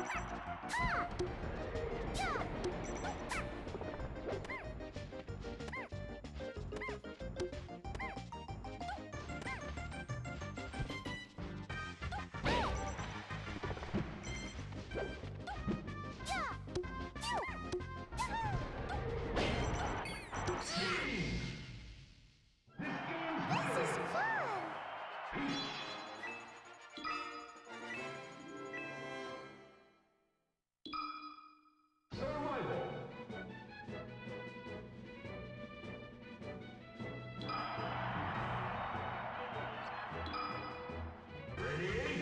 This Oh!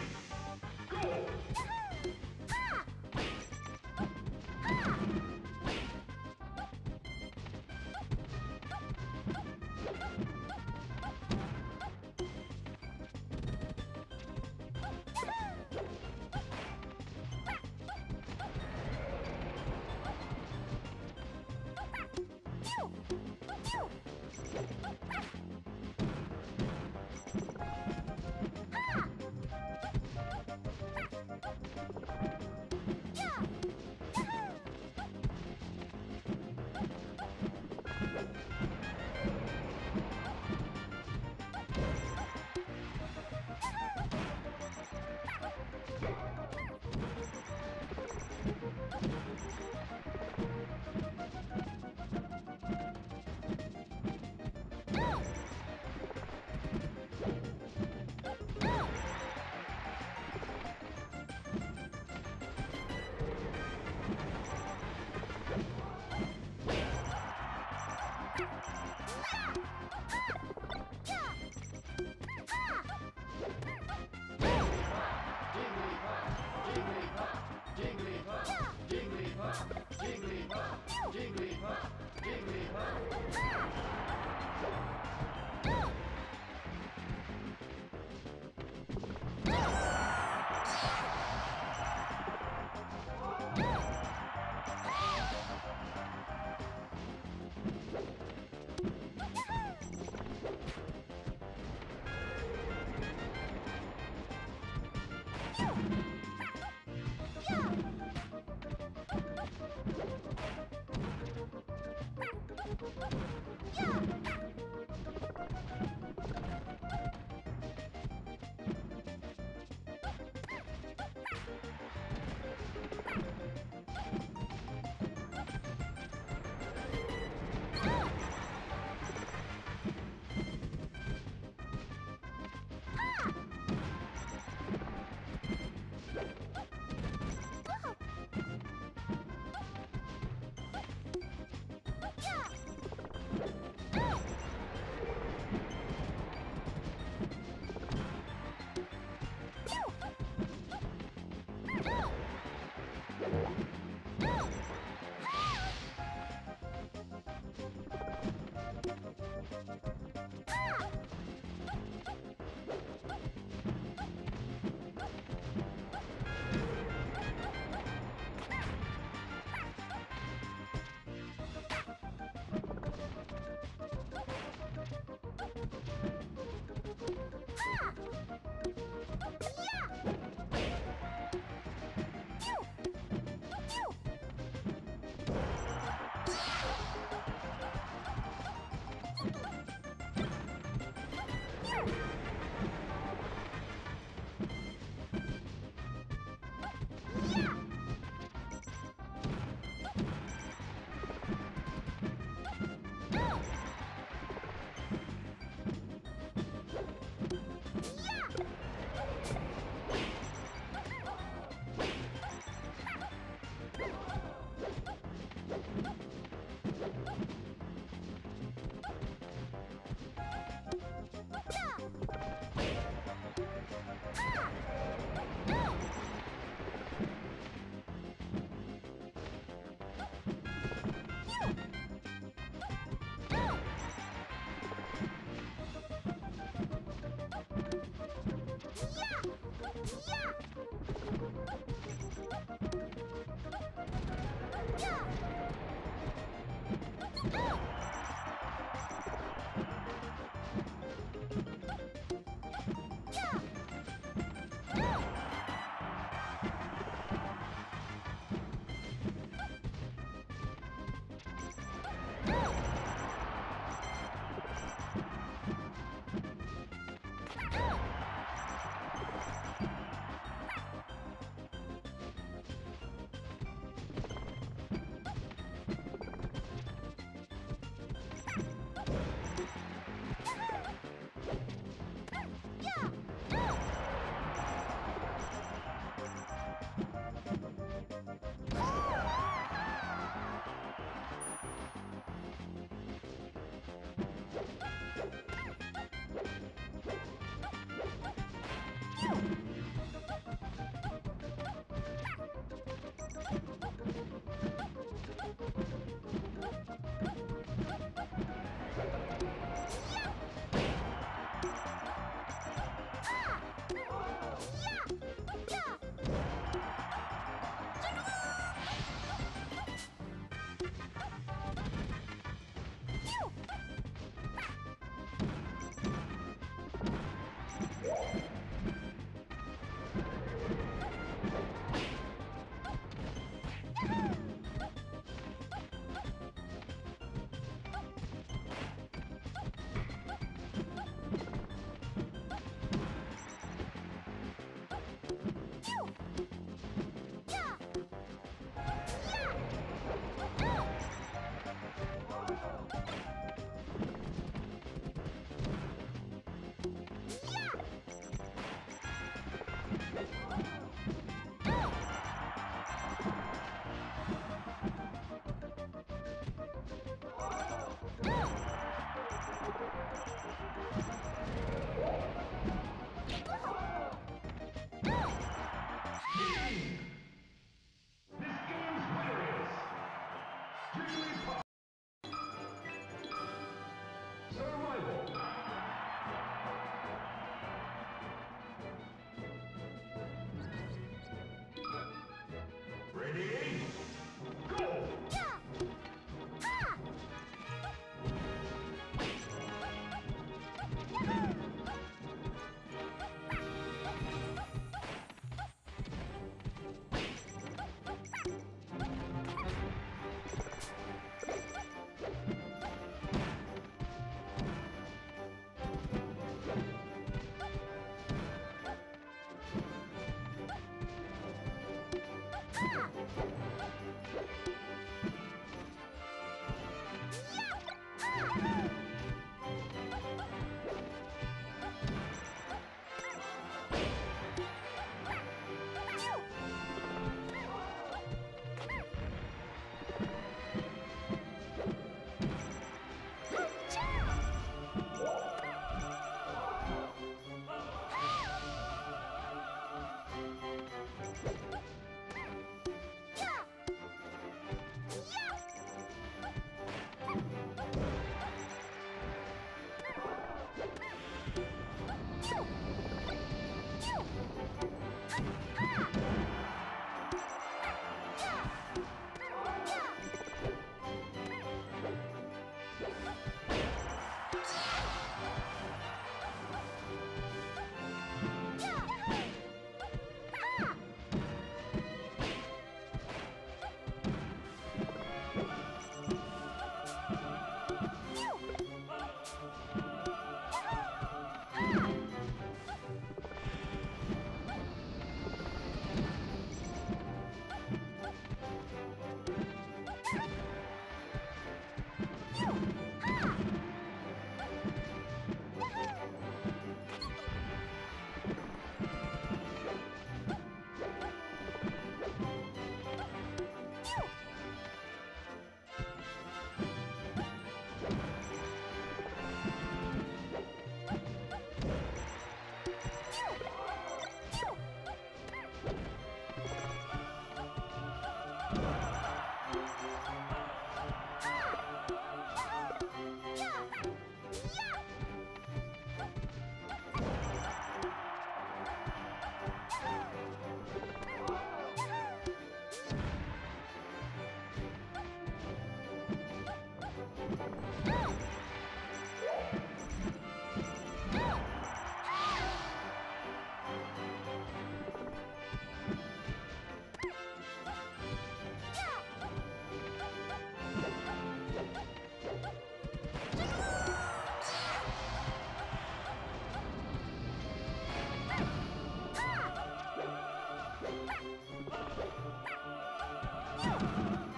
Oh!